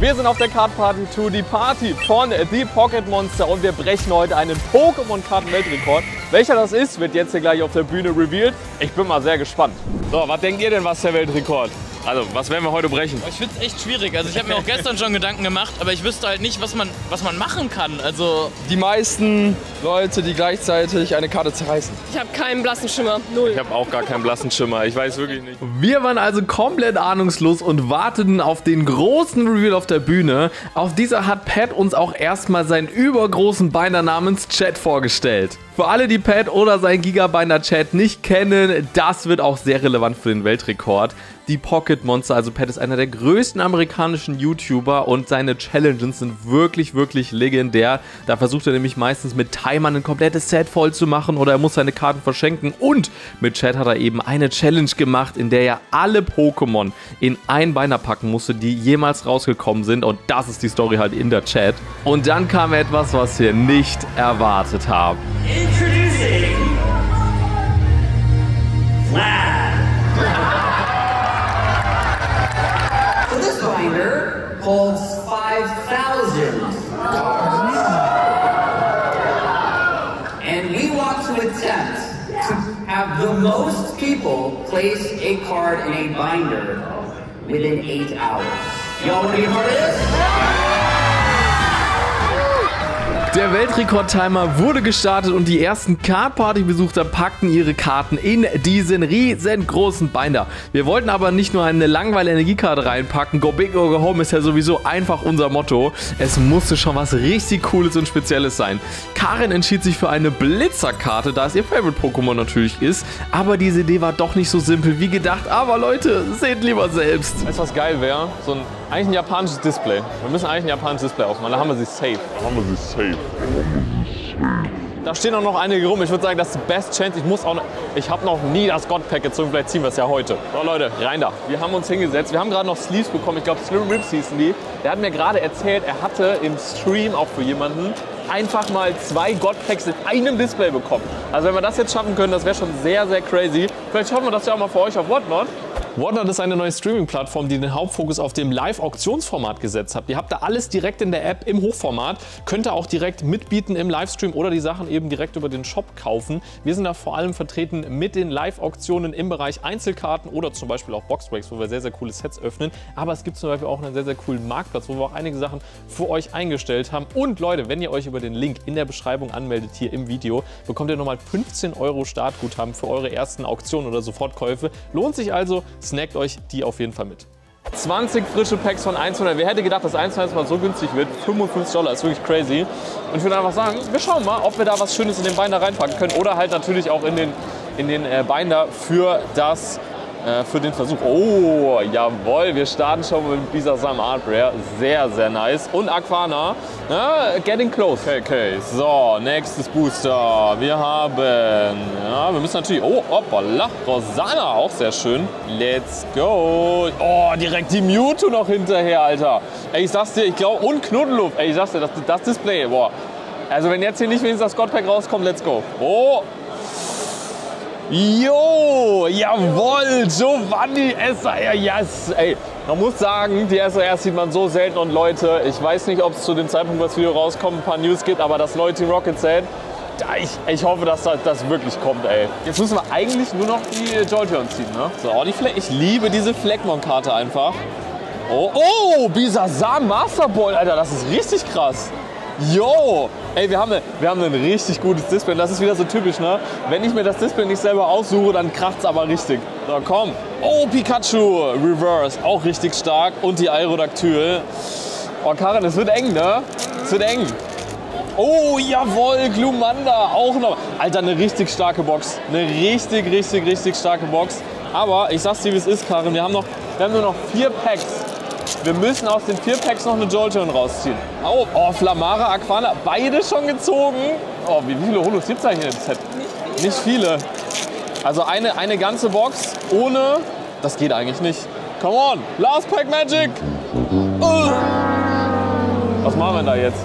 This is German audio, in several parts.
Wir sind auf der Card Party to die Party von The Pocket Monster und wir brechen heute einen Pokémon-Karten-Weltrekord. Welcher das ist, wird jetzt hier gleich auf der Bühne revealed. Ich bin mal sehr gespannt. So, was denkt ihr denn, was der Weltrekord? Also, was werden wir heute brechen? Ich finde es echt schwierig. Also ich habe mir auch gestern schon Gedanken gemacht, aber ich wüsste halt nicht, was man, was man machen kann. Also Die meisten Leute, die gleichzeitig eine Karte zerreißen. Ich habe keinen blassen Schimmer. Null. Ich habe auch gar keinen blassen Schimmer. Ich weiß wirklich nicht. Wir waren also komplett ahnungslos und warteten auf den großen Reveal auf der Bühne. Auf dieser hat Pat uns auch erstmal seinen übergroßen Binder namens Chat vorgestellt. Für alle, die Pat oder sein Gigabinder Chat nicht kennen, das wird auch sehr relevant für den Weltrekord. Die Pocket Monster, also Pat ist einer der größten amerikanischen YouTuber und seine Challenges sind wirklich, wirklich legendär. Da versucht er nämlich meistens mit Timern ein komplettes Set voll zu machen oder er muss seine Karten verschenken. Und mit Chat hat er eben eine Challenge gemacht, in der er alle Pokémon in ein Binder packen musste, die jemals rausgekommen sind. Und das ist die Story halt in der Chat. Und dann kam etwas, was wir nicht erwartet haben. To attempt to have the most people place a card in a binder within eight hours. Y'all want to be a part of this? Der Weltrekordtimer wurde gestartet und die ersten Card-Party-Besucher packten ihre Karten in diesen riesengroßen Binder. Wir wollten aber nicht nur eine langweilige Energiekarte reinpacken. Go Big or Go Home ist ja sowieso einfach unser Motto. Es musste schon was richtig Cooles und Spezielles sein. Karin entschied sich für eine Blitzerkarte, da es ihr Favorite-Pokémon natürlich ist. Aber diese Idee war doch nicht so simpel wie gedacht. Aber Leute, seht lieber selbst. Weißt du, was geil wäre? So ein, eigentlich ein japanisches Display. Wir müssen eigentlich ein japanisches Display aufmachen, da haben wir sie safe. Da haben wir sie safe. Da stehen auch noch einige rum. Ich würde sagen, das ist die best chance. Ich muss auch noch, ich habe noch nie das God Pack gezogen. Vielleicht ziehen wir es ja heute. So Leute, rein da. Wir haben uns hingesetzt. Wir haben gerade noch Sleeves bekommen. Ich glaube, Slim Rips hießen die. Der hat mir gerade erzählt, er hatte im Stream auch für jemanden einfach mal zwei God Packs in einem Display bekommen. Also wenn wir das jetzt schaffen können, das wäre schon sehr, sehr crazy. Vielleicht schaffen wir das ja auch mal für euch auf Whatnot. Whatnot ist eine neue Streaming-Plattform, die den Hauptfokus auf dem Live-Auktionsformat gesetzt hat. Ihr habt da alles direkt in der App im Hochformat, könnt ihr auch direkt mitbieten im Livestream oder die Sachen eben direkt über den Shop kaufen. Wir sind da vor allem vertreten mit den Live-Auktionen im Bereich Einzelkarten oder zum Beispiel auch Boxbreaks, wo wir sehr, sehr coole Sets öffnen. Aber es gibt zum Beispiel auch einen sehr, sehr coolen Marktplatz, wo wir auch einige Sachen für euch eingestellt haben. Und Leute, wenn ihr euch über den Link in der Beschreibung anmeldet hier im Video, bekommt ihr nochmal 15 Euro Startguthaben für eure ersten Auktionen oder Sofortkäufe. Lohnt sich also, snackt euch die auf jeden Fall mit. 20 frische Packs von 100. Wer hätte gedacht, dass 100 mal so günstig wird? 55 Dollar ist wirklich crazy. Und ich würde einfach sagen, wir schauen mal, ob wir da was Schönes in den Binder reinpacken können oder halt natürlich auch in den, in den äh, Binder für das äh, für den Versuch. Oh, jawohl, wir starten schon mit Bisasam Art Rare. Sehr, sehr nice. Und Aquana. Na, getting close. Okay, okay. So, nächstes Booster. Wir haben, ja, wir müssen natürlich, oh, hoppala, Rosana, auch sehr schön. Let's go. Oh, direkt die Mewtwo noch hinterher, Alter. Ey, ich sag's dir, ich glaube, und Knuddelluft. Ey, ich sag's dir, das, das Display, boah. Also wenn jetzt hier nicht wenigstens das Godpack rauskommt, let's go. Oh, Jo, jawohl, Giovanni SR, yes. Ey, man muss sagen, die SRs sieht man so selten und Leute, ich weiß nicht, ob es zu dem Zeitpunkt, wo das Video rauskommt, ein paar News gibt, aber das neue Team Rocket Set, ich, ich hoffe, dass das, das wirklich kommt, ey. Jetzt müssen wir eigentlich nur noch die Jolteon ziehen, ne? So, oh, die Fle ich liebe diese Fleckmon-Karte einfach. Oh, oh, Bisasam Master Ball, Alter, das ist richtig krass. Yo! Ey, wir haben, ne, wir haben ein richtig gutes Display. Das ist wieder so typisch, ne? Wenn ich mir das Display nicht selber aussuche, dann kracht's aber richtig. So, komm. Oh, Pikachu Reverse. Auch richtig stark. Und die Aerodactyl. Oh, Karin, es wird eng, ne? Es wird eng. Oh, jawohl, Glumanda. Auch noch. Alter, eine richtig starke Box. Eine richtig, richtig, richtig starke Box. Aber ich sag's dir, wie es ist, Karin. Wir haben, noch, wir haben nur noch vier Packs. Wir müssen aus den vier Packs noch eine Jolteon rausziehen. Oh, oh Flamara, Aquana, beide schon gezogen. Oh, wie viele Holos gibt es eigentlich in dem Set? Nicht viele. Also eine, eine ganze Box ohne... Das geht eigentlich nicht. Come on, Last Pack Magic. Uh. Was machen wir denn da jetzt?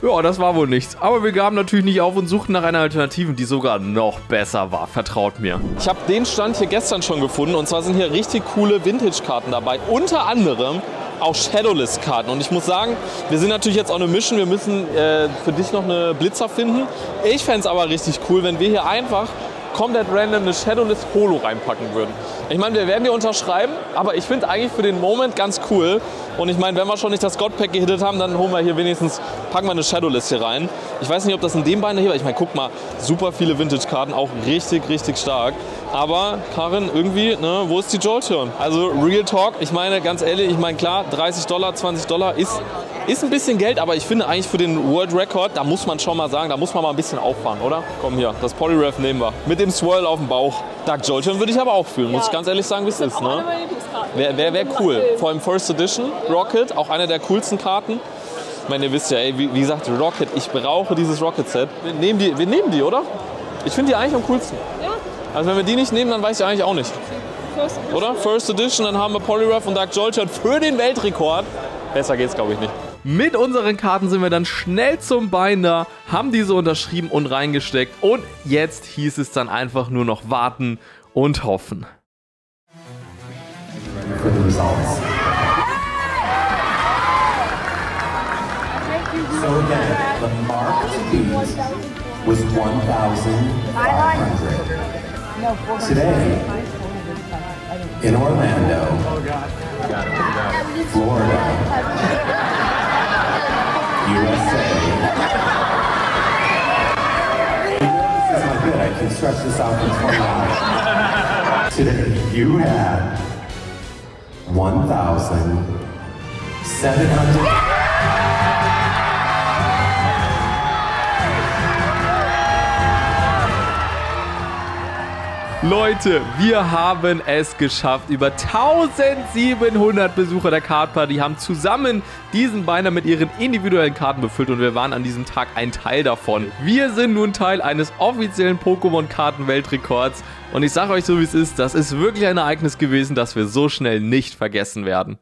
Ja, das war wohl nichts. Aber wir gaben natürlich nicht auf und suchten nach einer Alternative, die sogar noch besser war. Vertraut mir. Ich habe den Stand hier gestern schon gefunden und zwar sind hier richtig coole Vintage-Karten dabei. Unter anderem auch Shadowless-Karten. Und ich muss sagen, wir sind natürlich jetzt auch eine Mission. Wir müssen äh, für dich noch eine Blitzer finden. Ich fände es aber richtig cool, wenn wir hier einfach komplett random eine Shadowless Holo reinpacken würden. Ich meine, wir werden die unterschreiben, aber ich finde eigentlich für den Moment ganz cool. Und ich meine, wenn wir schon nicht das God Pack gehittet haben, dann holen wir hier wenigstens, packen wir eine Shadowless hier rein. Ich weiß nicht, ob das in dem Bein hier war. Ich meine, guck mal, super viele Vintage-Karten, auch richtig, richtig stark. Aber Karin, irgendwie, ne, wo ist die Jolteon? Also Real Talk, ich meine, ganz ehrlich, ich meine, klar, 30 Dollar, 20 Dollar ist ist ein bisschen Geld, aber ich finde eigentlich für den World Record, da muss man schon mal sagen, da muss man mal ein bisschen auffahren, oder? Komm hier, das Polyref nehmen wir. Mit dem Swirl auf dem Bauch. Dark Jolteon würde ich aber auch fühlen, muss ich ganz ehrlich sagen, wie es ist. Ne? Wäre wär, wär cool. Vor allem First Edition, Rocket, auch eine der coolsten Karten. Ich meine, ihr wisst ja, ey, wie, wie gesagt, Rocket, ich brauche dieses Rocket-Set. Wir nehmen die, wir nehmen die, oder? Ich finde die eigentlich am coolsten. Also wenn wir die nicht nehmen, dann weiß ich eigentlich auch nicht. First. Oder? First Edition, dann haben wir Polyref und Dark Jolteon für den Weltrekord. Besser geht's, glaube ich, nicht. Mit unseren Karten sind wir dann schnell zum Binder, haben diese unterschrieben und reingesteckt und jetzt hieß es dann einfach nur noch warten und hoffen. So again, the mark to beat was 1,500. Today, in Orlando, Florida, USA. This is my bit. I can stretch this out for 20 hours. Today, you had 1,700. Leute, wir haben es geschafft. Über 1700 Besucher der Card Party haben zusammen diesen Binder mit ihren individuellen Karten befüllt und wir waren an diesem Tag ein Teil davon. Wir sind nun Teil eines offiziellen Pokémon-Karten-Weltrekords und ich sage euch so wie es ist, das ist wirklich ein Ereignis gewesen, das wir so schnell nicht vergessen werden.